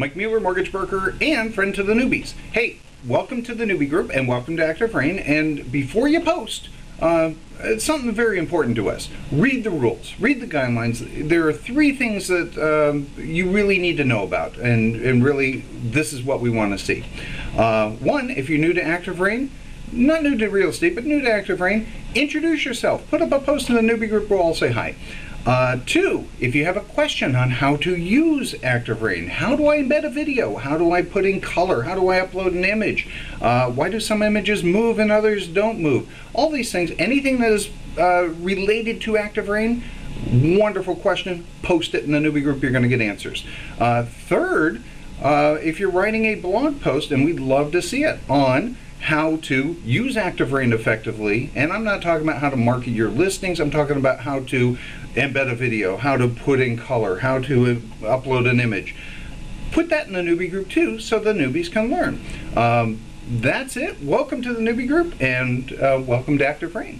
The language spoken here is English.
Mike Mueller, mortgage broker and friend to the newbies. Hey, welcome to the newbie group and welcome to ActiveRain. And before you post, uh, it's something very important to us. Read the rules, read the guidelines. There are three things that um, you really need to know about, and, and really, this is what we want to see. Uh, one, if you're new to ActiveRain, not new to real estate, but new to ActiveRain, introduce yourself. Put up a post in the newbie group, we'll all say hi. Uh, two, if you have a question on how to use ActiveRain, how do I embed a video? How do I put in color? How do I upload an image? Uh, why do some images move and others don't move? All these things, anything that is uh, related to ActiveRain, wonderful question. Post it in the newbie group, you're going to get answers. Uh, third, uh, if you're writing a blog post, and we'd love to see it on how to use ActiveRain effectively. And I'm not talking about how to market your listings, I'm talking about how to embed a video, how to put in color, how to upload an image. Put that in the newbie group too so the newbies can learn. Um, that's it. Welcome to the newbie group and uh, welcome to ActiveRain.